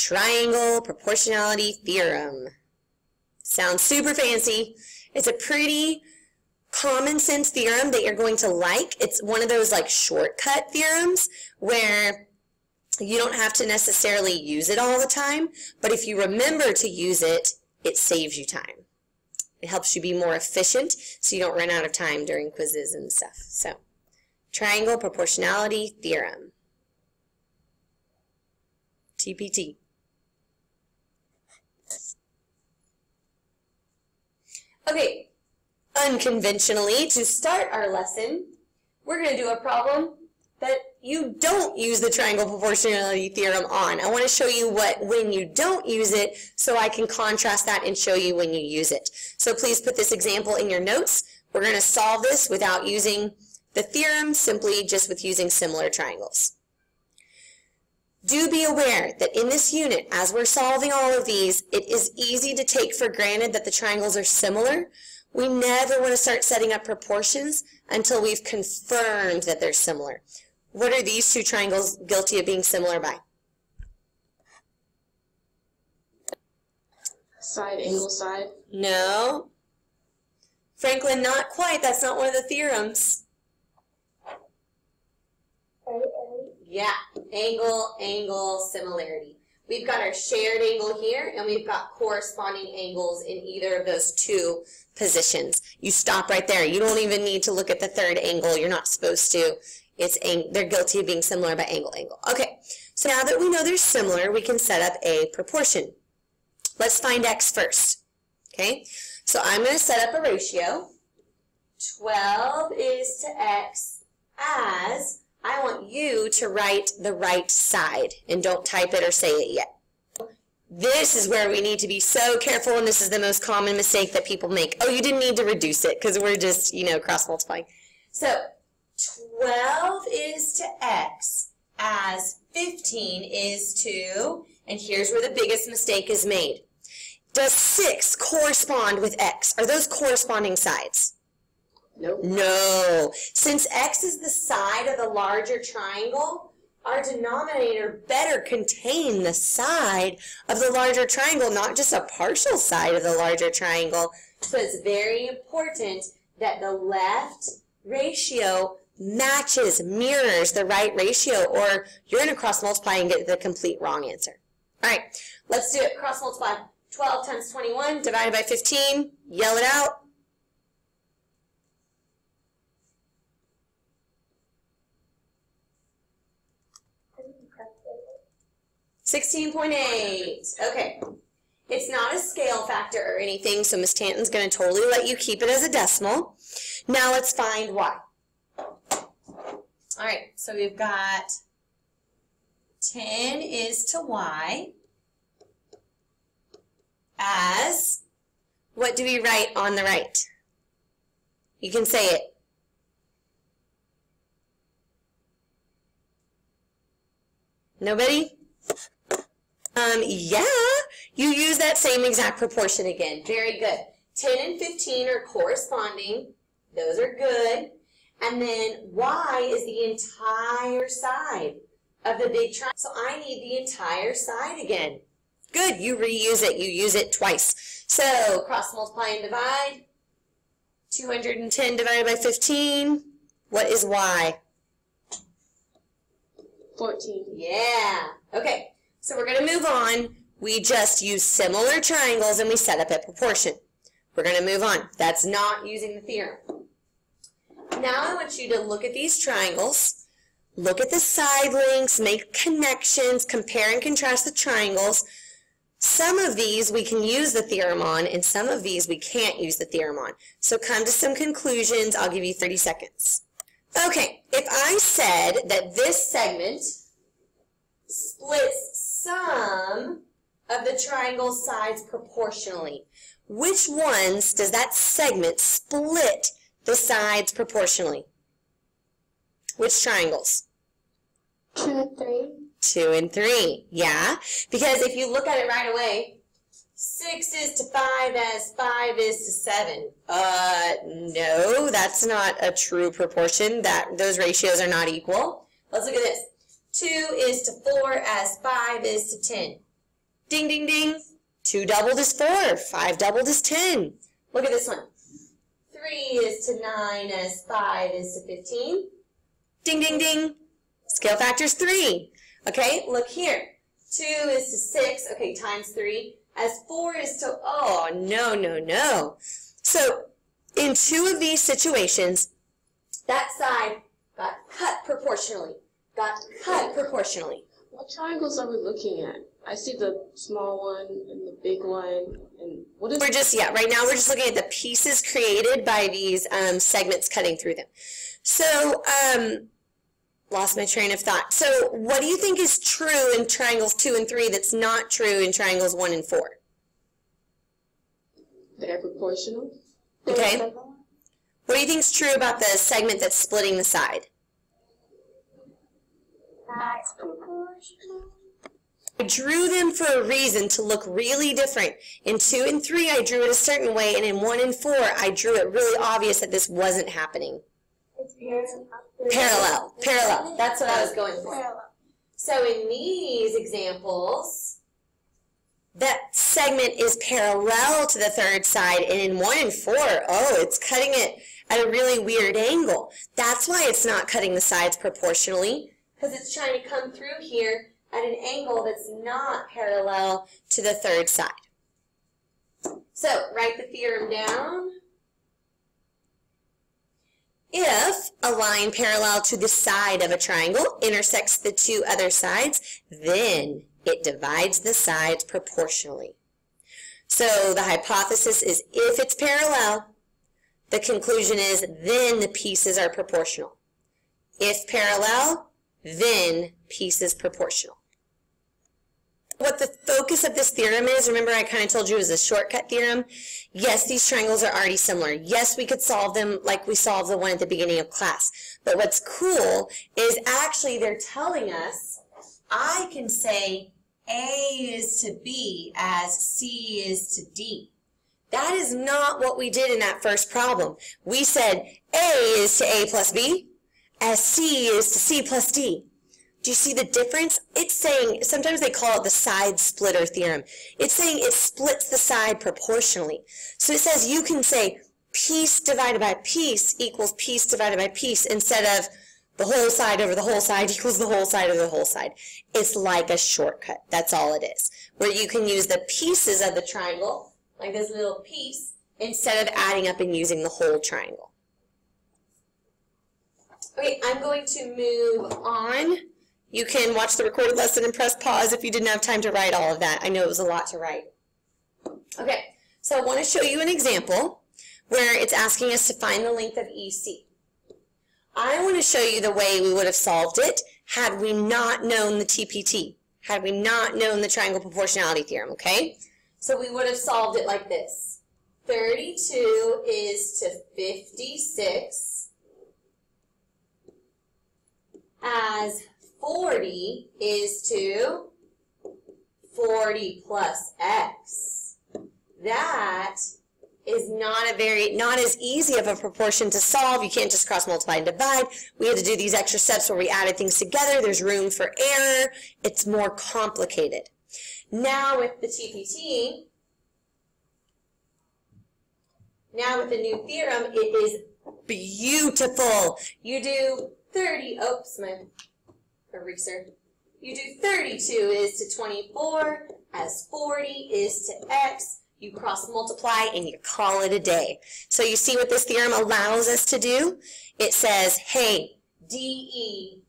triangle proportionality theorem. Sounds super fancy. It's a pretty common sense theorem that you're going to like. It's one of those like shortcut theorems where you don't have to necessarily use it all the time, but if you remember to use it, it saves you time. It helps you be more efficient so you don't run out of time during quizzes and stuff. So, triangle proportionality theorem. TPT. Okay, unconventionally, to start our lesson, we're going to do a problem that you don't use the triangle proportionality theorem on. I want to show you what when you don't use it so I can contrast that and show you when you use it. So please put this example in your notes. We're going to solve this without using the theorem, simply just with using similar triangles. Do be aware that in this unit, as we're solving all of these, it is easy to take for granted that the triangles are similar. We never want to start setting up proportions until we've confirmed that they're similar. What are these two triangles guilty of being similar by? Side, angle, side. No. Franklin, not quite. That's not one of the theorems. Yeah, angle, angle, similarity. We've got our shared angle here, and we've got corresponding angles in either of those two positions. You stop right there. You don't even need to look at the third angle. You're not supposed to. It's They're guilty of being similar by angle, angle. Okay, so now that we know they're similar, we can set up a proportion. Let's find x first. Okay, so I'm going to set up a ratio. 12 is to x as I want you to write the right side and don't type it or say it yet. This is where we need to be so careful and this is the most common mistake that people make. Oh, you didn't need to reduce it because we're just, you know, cross multiplying. So 12 is to x as 15 is to, and here's where the biggest mistake is made. Does 6 correspond with x? Are those corresponding sides? Nope. No. Since x is the side of the larger triangle, our denominator better contain the side of the larger triangle, not just a partial side of the larger triangle. So it's very important that the left ratio matches, mirrors the right ratio, or you're going to cross multiply and get the complete wrong answer. All right, let's do it. Cross multiply. 12 times 21 divided by 15. Yell it out. 16.8. Okay. It's not a scale factor or anything, so Miss Tanton's going to totally let you keep it as a decimal. Now let's find y. All right, so we've got 10 is to y as, what do we write on the right? You can say it. Nobody? Um, yeah, you use that same exact proportion again. Very good. 10 and 15 are corresponding. Those are good. And then y is the entire side of the big triangle. So I need the entire side again. Good, you reuse it. You use it twice. So cross multiply and divide. 210 divided by 15. What is y? 14. Yeah. Okay. So we're going to move on. We just use similar triangles and we set up a proportion. We're going to move on. That's not using the theorem. Now I want you to look at these triangles, look at the side links, make connections, compare and contrast the triangles. Some of these we can use the theorem on, and some of these we can't use the theorem on. So come to some conclusions. I'll give you 30 seconds. Okay, if I said that this segment splits some of the triangle sides proportionally. Which ones does that segment split the sides proportionally? Which triangles? Two and three. Two and three, yeah. Because if you look at it right away, six is to five as five is to seven. Uh, no, that's not a true proportion. That Those ratios are not equal. Let's look at this. 2 is to 4 as 5 is to 10. Ding, ding, ding. 2 doubled is 4. 5 doubled is 10. Look at this one. 3 is to 9 as 5 is to 15. Ding, ding, ding. Scale factor is 3. Okay, look here. 2 is to 6, okay, times 3, as 4 is to, oh, no, no, no. So, in two of these situations, that side got cut proportionally. Got cut proportionally. What triangles are we looking at? I see the small one and the big one, and what is? We're just, yeah, right now we're just looking at the pieces created by these um, segments cutting through them. So, um, lost my train of thought. So, what do you think is true in triangles 2 and 3 that's not true in triangles 1 and 4? They're proportional. Okay. What do you think is true about the segment that's splitting the side? I drew them for a reason to look really different. In 2 and 3, I drew it a certain way, and in 1 and 4, I drew it really obvious that this wasn't happening. It's parallel. Parallel, parallel. That's what I was going for. So in these examples, that segment is parallel to the third side, and in 1 and 4, oh, it's cutting it at a really weird angle. That's why it's not cutting the sides proportionally, because it's trying to come through here at an angle that's not parallel to the third side. So write the theorem down. If a line parallel to the side of a triangle intersects the two other sides, then it divides the sides proportionally. So the hypothesis is if it's parallel, the conclusion is then the pieces are proportional. If parallel, then pieces proportional. What the focus of this theorem is, remember I kind of told you it was a shortcut theorem? Yes, these triangles are already similar. Yes, we could solve them like we solved the one at the beginning of class. But what's cool is actually they're telling us I can say A is to B as C is to D. That is not what we did in that first problem. We said A is to A plus B as C is to C plus D. Do you see the difference? It's saying, sometimes they call it the side splitter theorem. It's saying it splits the side proportionally. So it says you can say piece divided by piece equals piece divided by piece instead of the whole side over the whole side equals the whole side over the whole side. It's like a shortcut. That's all it is. Where you can use the pieces of the triangle, like this little piece, instead of adding up and using the whole triangle. Okay, I'm going to move on. You can watch the recorded lesson and press pause if you didn't have time to write all of that. I know it was a lot to write. Okay, so I want to show you an example where it's asking us to find the length of EC. I want to show you the way we would have solved it had we not known the TPT, had we not known the triangle proportionality theorem, okay? So we would have solved it like this. 32 is to 56 as 40 is to 40 plus x. That is not a very, not as easy of a proportion to solve. You can't just cross multiply and divide. We had to do these extra steps where we added things together. There's room for error. It's more complicated. Now with the TPT, now with the new theorem, it is beautiful. You do 30, oops, my eraser. You do 32 is to 24, as 40 is to x. You cross multiply and you call it a day. So you see what this theorem allows us to do? It says, hey, DE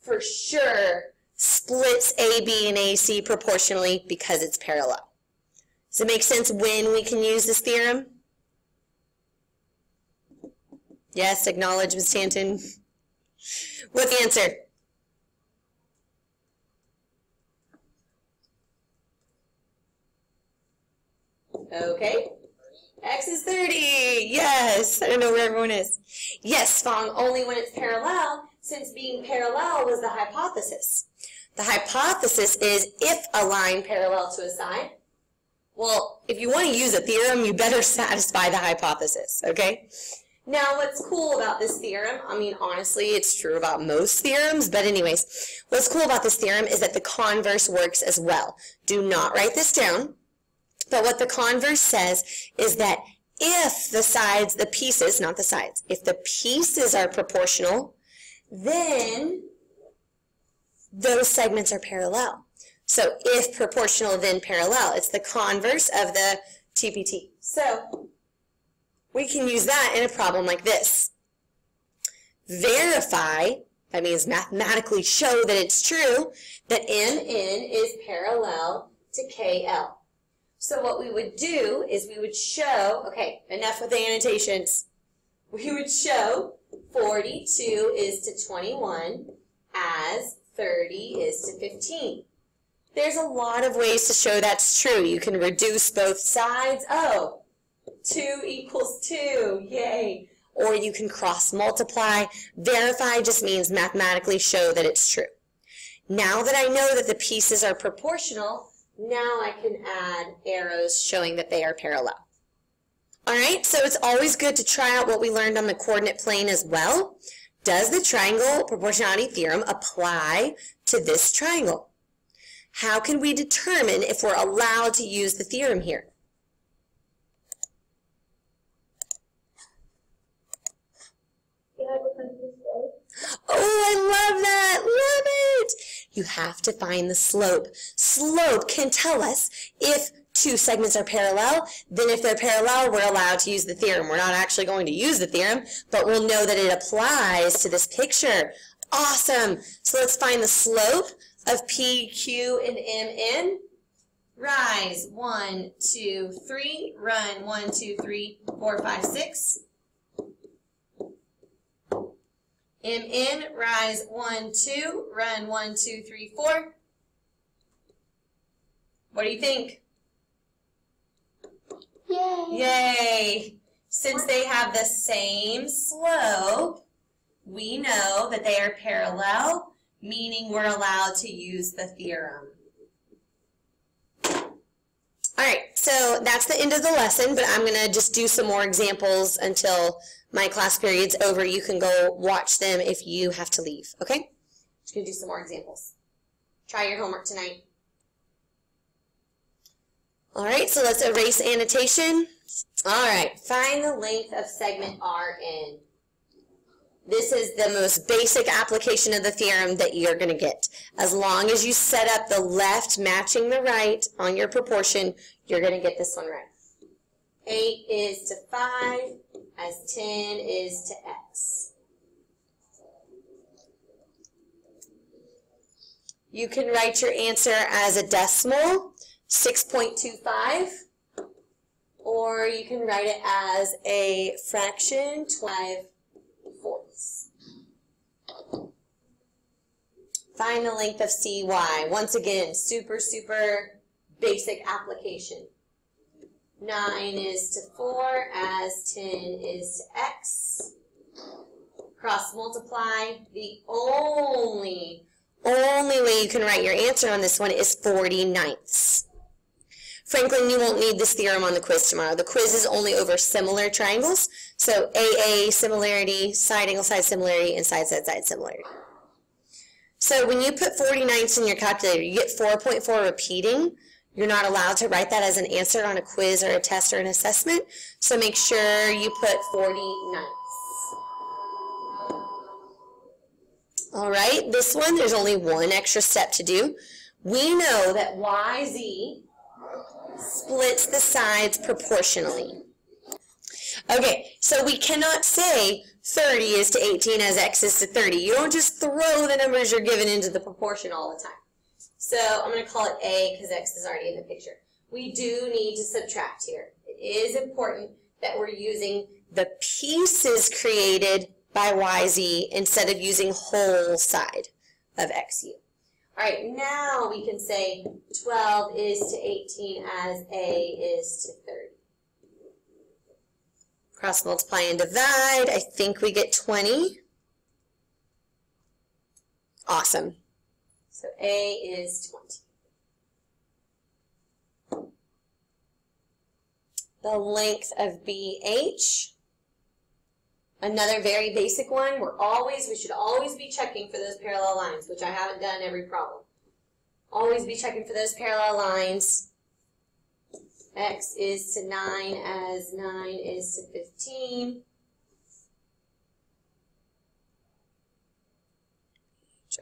for sure splits AB and AC proportionally because it's parallel. Does it make sense when we can use this theorem? Yes, acknowledge, Ms. Tanton. What's the answer? Okay. X is 30. Yes. I don't know where everyone is. Yes, Fong, only when it's parallel, since being parallel was the hypothesis. The hypothesis is if a line parallel to a side, well, if you want to use a theorem, you better satisfy the hypothesis, okay? Now, what's cool about this theorem, I mean, honestly, it's true about most theorems, but anyways, what's cool about this theorem is that the converse works as well. Do not write this down, but what the converse says is that if the sides, the pieces, not the sides, if the pieces are proportional, then those segments are parallel. So if proportional, then parallel. It's the converse of the TPT. So we can use that in a problem like this. Verify, that means mathematically show that it's true, that MN is parallel to KL. So what we would do is we would show, okay, enough with the annotations. We would show 42 is to 21 as 30 is to 15. There's a lot of ways to show that's true. You can reduce both sides. Oh, 2 equals 2. Yay. Or you can cross multiply. Verify just means mathematically show that it's true. Now that I know that the pieces are proportional, now I can add arrows showing that they are parallel. All right, so it's always good to try out what we learned on the coordinate plane as well. Does the triangle proportionality theorem apply to this triangle? How can we determine if we're allowed to use the theorem here? Oh, I love that. Love it. You have to find the slope. Slope can tell us if two segments are parallel, then if they're parallel, we're allowed to use the theorem. We're not actually going to use the theorem, but we'll know that it applies to this picture. Awesome. So let's find the slope of P, Q, and MN. Rise, one, two, three. Run, one, two, three, four, five, six. MN, rise, one, two. Run, one, two, three, four. What do you think? Yay! Yay! Since they have the same slope, we know that they are parallel, meaning we're allowed to use the theorem. All right, so that's the end of the lesson, but I'm going to just do some more examples until my class period's over. You can go watch them if you have to leave, okay? Just going to do some more examples. Try your homework tonight. All right, so let's erase annotation. All right, find the length of segment RN. This is the most basic application of the theorem that you're going to get. As long as you set up the left matching the right on your proportion, you're going to get this one right. 8 is to 5 as 10 is to x. You can write your answer as a decimal, 6.25, or you can write it as a fraction, 5 fourths. Find the length of CY. Once again, super, super basic application. 9 is to 4 as 10 is to x. Cross multiply. The only, only way you can write your answer on this one is 40 ninths. Franklin, you won't need this theorem on the quiz tomorrow. The quiz is only over similar triangles. So AA similarity, side angle side similarity, and side side side similarity. So when you put 40 ninths in your calculator, you get 4.4 repeating. You're not allowed to write that as an answer on a quiz or a test or an assessment. So make sure you put 40 ninths. All right, this one, there's only one extra step to do. We know that YZ splits the sides proportionally. Okay, so we cannot say 30 is to 18 as x is to 30. You don't just throw the numbers you're given into the proportion all the time. So I'm going to call it A because x is already in the picture. We do need to subtract here. It is important that we're using the pieces created by YZ instead of using whole side of XU. All right, now we can say 12 is to 18 as A is to 30. Cross multiply and divide. I think we get 20. Awesome. So A is 20. The length of BH Another very basic one, we're always, we should always be checking for those parallel lines, which I haven't done every problem. Always be checking for those parallel lines. X is to 9 as 9 is to 15.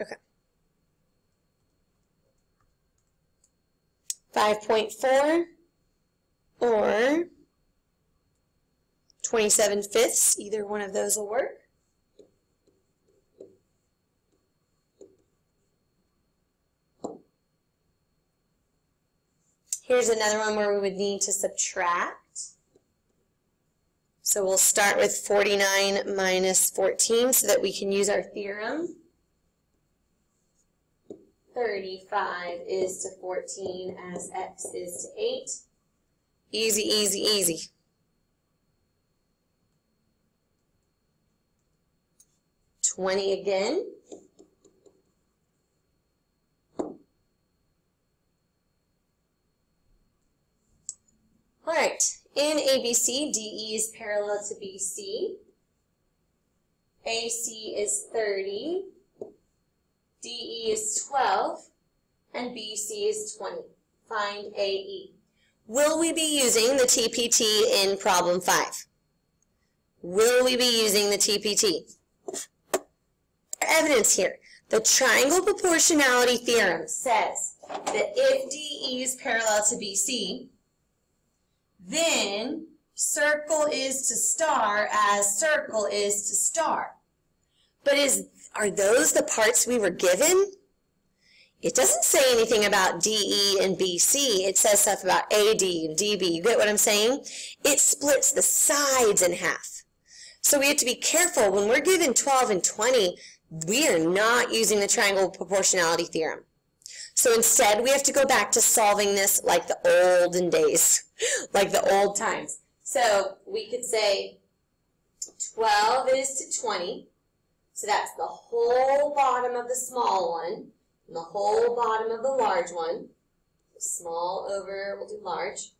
Okay. 5.4 or 27 fifths, either one of those will work. Here's another one where we would need to subtract. So we'll start with 49 minus 14 so that we can use our theorem. 35 is to 14 as x is to 8. Easy, easy, easy. Twenty again. All right, in ABC, DE is parallel to BC. AC is 30. DE is 12. And BC is 20. Find AE. Will we be using the TPT in problem 5? Will we be using the TPT? Evidence here. The triangle proportionality theorem says that if DE is parallel to BC, then circle is to star as circle is to star. But is are those the parts we were given? It doesn't say anything about DE and BC. It says stuff about AD and DB. You get what I'm saying? It splits the sides in half. So we have to be careful. When we're given 12 and 20, we are not using the triangle proportionality theorem. So instead, we have to go back to solving this like the olden days, like the old times. So we could say 12 is to 20. So that's the whole bottom of the small one and the whole bottom of the large one. Small over, we'll do large,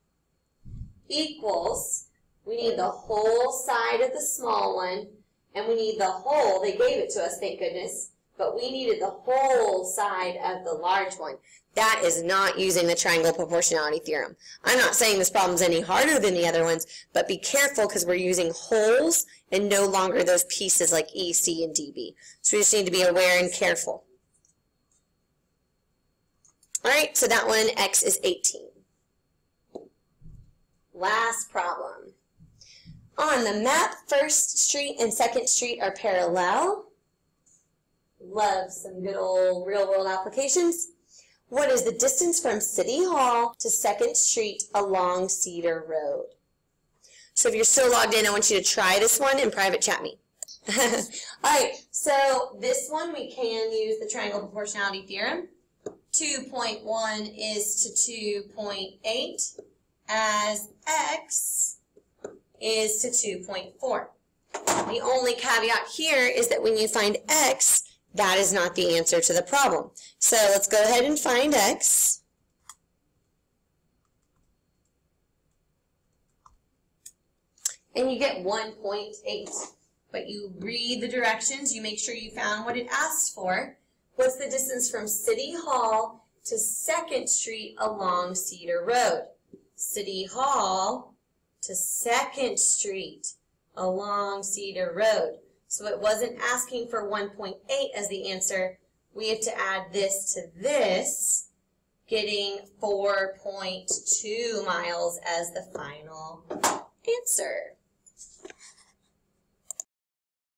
equals, we need the whole side of the small one, and we need the whole, they gave it to us, thank goodness, but we needed the whole side of the large one. That is not using the triangle proportionality theorem. I'm not saying this problem is any harder than the other ones, but be careful because we're using wholes and no longer those pieces like E, C, and DB. So we just need to be aware and careful. All right, so that one, X is 18. Last problem. On the map, First Street and Second Street are parallel. Love some good old real-world applications. What is the distance from City Hall to 2nd Street along Cedar Road? So if you're still logged in, I want you to try this one and private chat me. All right, so this one we can use the triangle proportionality theorem. 2.1 is to 2.8 as x is to 2.4. The only caveat here is that when you find x, that is not the answer to the problem. So let's go ahead and find x. And you get 1.8. But you read the directions, you make sure you found what it asked for. What's the distance from City Hall to 2nd Street along Cedar Road? City Hall to 2nd Street along Cedar Road. So it wasn't asking for 1.8 as the answer. We have to add this to this, getting 4.2 miles as the final answer.